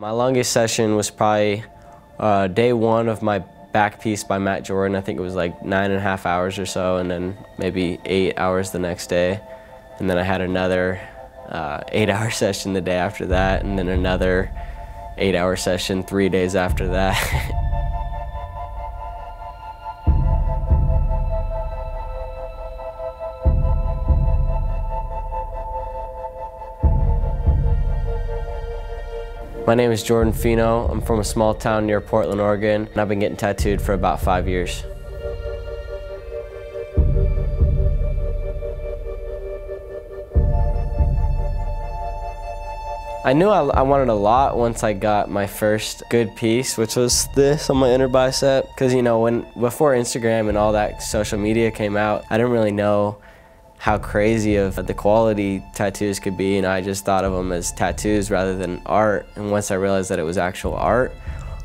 My longest session was probably uh, day one of my back piece by Matt Jordan. I think it was like nine and a half hours or so, and then maybe eight hours the next day. And then I had another uh, eight hour session the day after that, and then another eight hour session three days after that. My name is Jordan Feno. I'm from a small town near Portland, Oregon, and I've been getting tattooed for about five years. I knew I, I, wanted a lot once I got my first good piece, which was this on my inner bicep. Because, you know, when before Instagram and all that social media came out, I didn't really know how crazy of the quality tattoos could be, and I just thought of them as tattoos rather than art. And once I realized that it was actual art,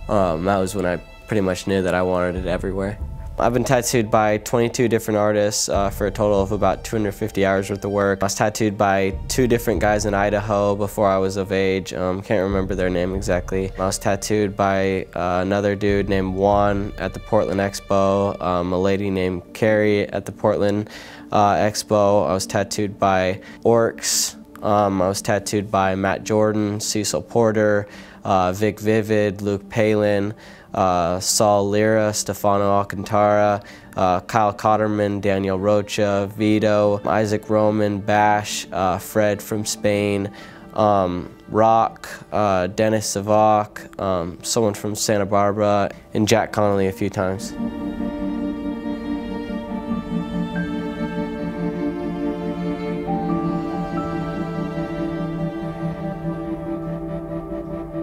um, that was when I pretty much knew that I wanted it everywhere. I've been tattooed by 22 different artists uh, for a total of about 250 hours worth of work. I was tattooed by two different guys in Idaho before I was of age. Um, can't remember their name exactly. I was tattooed by uh, another dude named Juan at the Portland Expo, um, a lady named Carrie at the Portland uh, Expo. I was tattooed by Orcs. Um, I was tattooed by Matt Jordan, Cecil Porter, uh, Vic Vivid, Luke Palin uh, Saul Lira, Stefano Alcantara, uh, Kyle Cotterman, Daniel Rocha, Vito, Isaac Roman, Bash, uh, Fred from Spain, um, Rock, uh, Dennis Savak, um, someone from Santa Barbara, and Jak Connolly a few times.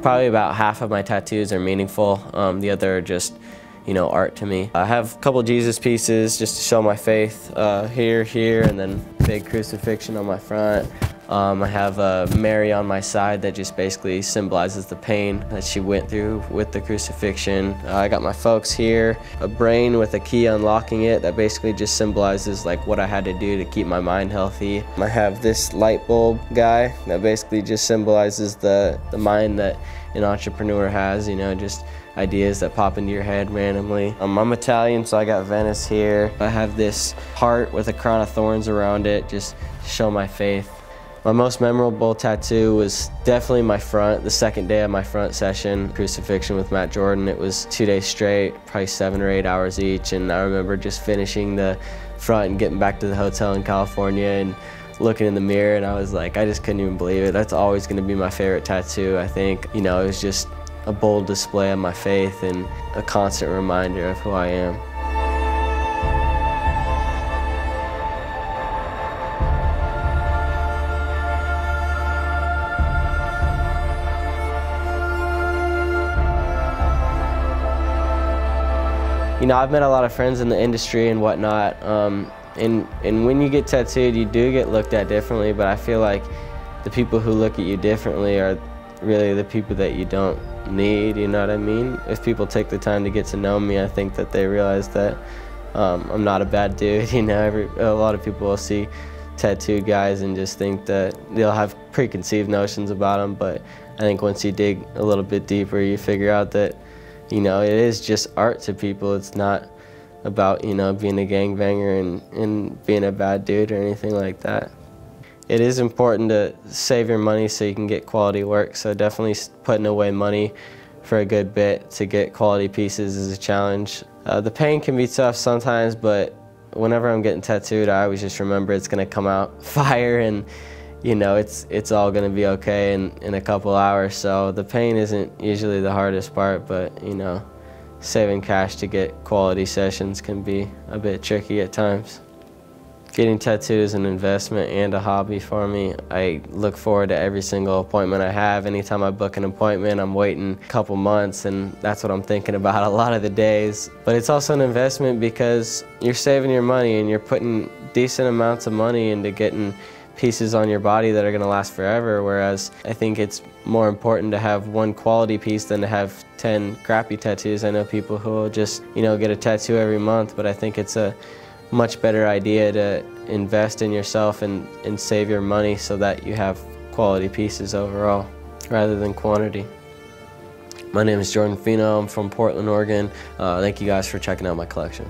Probably about half of my tattoos are meaningful. Um, the other are just, you know, art to me. I have a couple Jesus pieces just to show my faith uh, here, here, and then big crucifixion on my front. Um, I have a Mary on my side that just basically symbolizes the pain that she went through with the crucifixion. Uh, I got my folks here, a brain with a key unlocking it that basically just symbolizes like what I had to do to keep my mind healthy. I have this light bulb guy that basically just symbolizes the, the mind that an entrepreneur has, you know, just ideas that pop into your head randomly. Um, I'm Italian, so I got Venice here. I have this heart with a crown of thorns around it, just show my faith. My most memorable tattoo was definitely my front, the second day of my front session, crucifixion with Matt Jordan. It was two days straight, probably seven or eight hours each, and I remember just finishing the front and getting back to the hotel in California and looking in the mirror and I was like, I just couldn't even believe it. That's always gonna be my favorite tattoo, I think. You know, it was just a bold display of my faith and a constant reminder of who I am. You know, I've met a lot of friends in the industry and whatnot. Um, and, and when you get tattooed, you do get looked at differently, but I feel like the people who look at you differently are really the people that you don't need, you know what I mean? If people take the time to get to know me, I think that they realize that um, I'm not a bad dude, you know? Every, a lot of people will see tattooed guys and just think that they'll have preconceived notions about them, but I think once you dig a little bit deeper, you figure out that you know, it is just art to people. It's not about, you know, being a gangbanger and, and being a bad dude or anything like that. It is important to save your money so you can get quality work, so definitely putting away money for a good bit to get quality pieces is a challenge. Uh, the pain can be tough sometimes, but whenever I'm getting tattooed, I always just remember it's gonna come out fire and you know, it's it's all gonna be okay in, in a couple hours. So the pain isn't usually the hardest part, but you know, saving cash to get quality sessions can be a bit tricky at times. Getting tattoos is an investment and a hobby for me. I look forward to every single appointment I have. Anytime I book an appointment, I'm waiting a couple months and that's what I'm thinking about a lot of the days. But it's also an investment because you're saving your money and you're putting decent amounts of money into getting pieces on your body that are going to last forever, whereas I think it's more important to have one quality piece than to have 10 crappy tattoos. I know people who will just, you know, get a tattoo every month, but I think it's a much better idea to invest in yourself and, and save your money so that you have quality pieces overall rather than quantity. My name is Jordan Feno. I'm from Portland, Oregon. Uh, thank you guys for checking out my collection.